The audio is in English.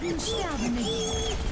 been stabbing me.